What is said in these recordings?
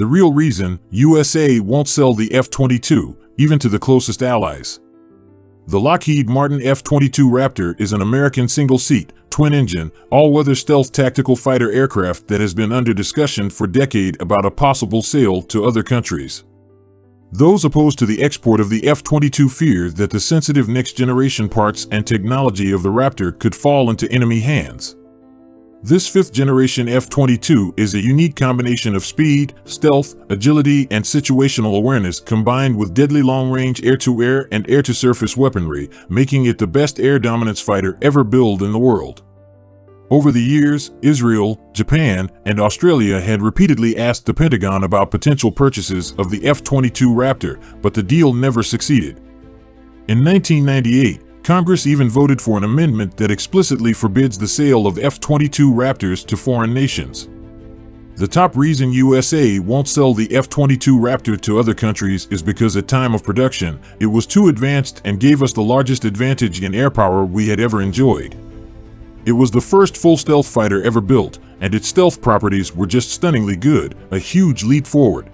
The real reason USA won't sell the F-22, even to the closest allies. The Lockheed Martin F-22 Raptor is an American single-seat, twin-engine, all-weather stealth tactical fighter aircraft that has been under discussion for decade about a possible sale to other countries. Those opposed to the export of the F-22 fear that the sensitive next-generation parts and technology of the Raptor could fall into enemy hands. This fifth-generation F-22 is a unique combination of speed, stealth, agility, and situational awareness combined with deadly long-range air-to-air and air-to-surface weaponry, making it the best air dominance fighter ever built in the world. Over the years, Israel, Japan, and Australia had repeatedly asked the Pentagon about potential purchases of the F-22 Raptor, but the deal never succeeded. In 1998, Congress even voted for an amendment that explicitly forbids the sale of F-22 Raptors to foreign nations. The top reason USA won't sell the F-22 Raptor to other countries is because at time of production, it was too advanced and gave us the largest advantage in air power we had ever enjoyed. It was the first full stealth fighter ever built, and its stealth properties were just stunningly good, a huge leap forward.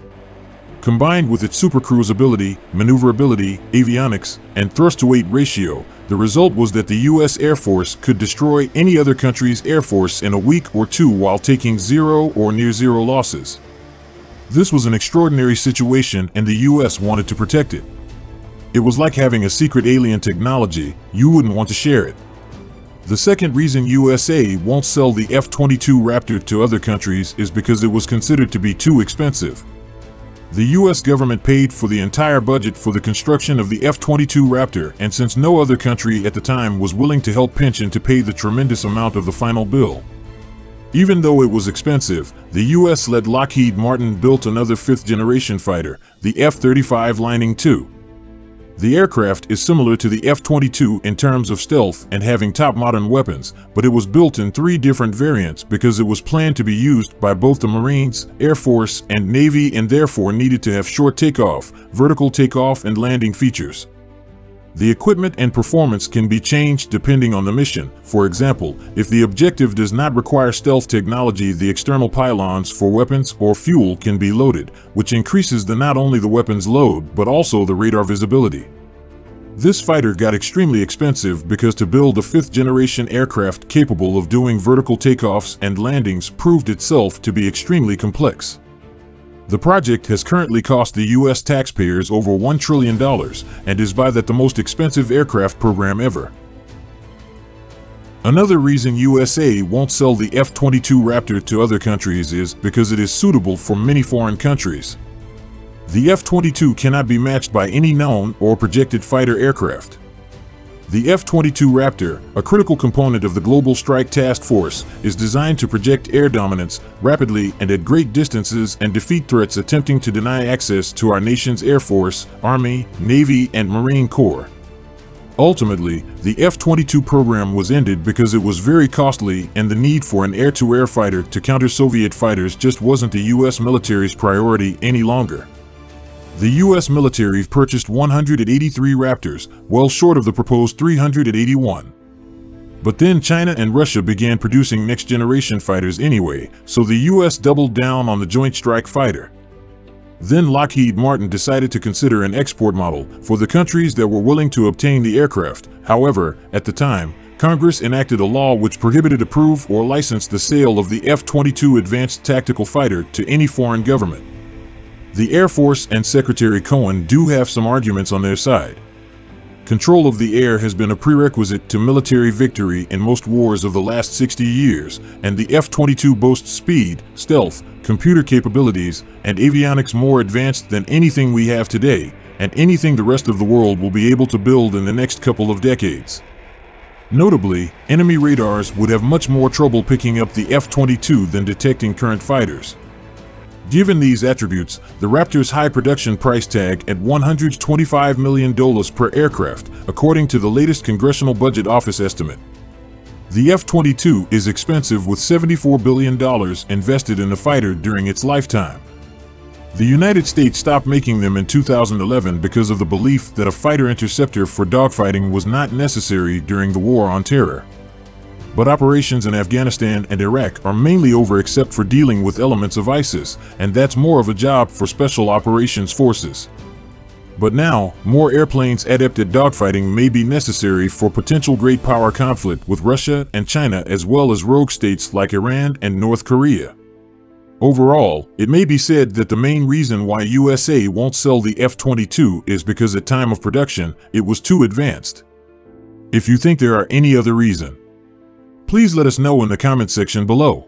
Combined with its supercruise ability, maneuverability, avionics, and thrust-to-weight ratio, the result was that the U.S. Air Force could destroy any other country's Air Force in a week or two while taking zero or near zero losses. This was an extraordinary situation and the U.S. wanted to protect it. It was like having a secret alien technology, you wouldn't want to share it. The second reason USA won't sell the F-22 Raptor to other countries is because it was considered to be too expensive. The US government paid for the entire budget for the construction of the F-22 Raptor, and since no other country at the time was willing to help pension to pay the tremendous amount of the final bill. Even though it was expensive, the US-led Lockheed Martin built another fifth-generation fighter, the F-35 Lightning II. The aircraft is similar to the F-22 in terms of stealth and having top modern weapons, but it was built in three different variants because it was planned to be used by both the Marines, Air Force, and Navy and therefore needed to have short takeoff, vertical takeoff and landing features. The equipment and performance can be changed depending on the mission. For example, if the objective does not require stealth technology, the external pylons for weapons or fuel can be loaded, which increases the not only the weapon's load, but also the radar visibility. This fighter got extremely expensive because to build a fifth-generation aircraft capable of doing vertical takeoffs and landings proved itself to be extremely complex. The project has currently cost the U.S. taxpayers over $1 trillion and is by that the most expensive aircraft program ever. Another reason USA won't sell the F-22 Raptor to other countries is because it is suitable for many foreign countries. The F-22 cannot be matched by any known or projected fighter aircraft. The F-22 Raptor, a critical component of the Global Strike Task Force, is designed to project air dominance rapidly and at great distances and defeat threats attempting to deny access to our nation's Air Force, Army, Navy, and Marine Corps. Ultimately, the F-22 program was ended because it was very costly and the need for an air-to-air -air fighter to counter Soviet fighters just wasn't the U.S. military's priority any longer. The U.S. military purchased 183 Raptors, well short of the proposed 381. But then China and Russia began producing next-generation fighters anyway, so the U.S. doubled down on the Joint Strike Fighter. Then Lockheed Martin decided to consider an export model for the countries that were willing to obtain the aircraft. However, at the time, Congress enacted a law which prohibited approve or license the sale of the F-22 Advanced Tactical Fighter to any foreign government. The Air Force and Secretary Cohen do have some arguments on their side. Control of the air has been a prerequisite to military victory in most wars of the last 60 years, and the F-22 boasts speed, stealth, computer capabilities, and avionics more advanced than anything we have today, and anything the rest of the world will be able to build in the next couple of decades. Notably, enemy radars would have much more trouble picking up the F-22 than detecting current fighters. Given these attributes, the Raptor's high production price tag at $125 million per aircraft, according to the latest Congressional Budget Office estimate. The F-22 is expensive with $74 billion invested in the fighter during its lifetime. The United States stopped making them in 2011 because of the belief that a fighter interceptor for dogfighting was not necessary during the War on Terror. But operations in Afghanistan and Iraq are mainly over except for dealing with elements of ISIS, and that's more of a job for Special Operations Forces. But now, more airplanes adept at dogfighting may be necessary for potential great power conflict with Russia and China as well as rogue states like Iran and North Korea. Overall, it may be said that the main reason why USA won't sell the F-22 is because at time of production, it was too advanced. If you think there are any other reason, please let us know in the comment section below.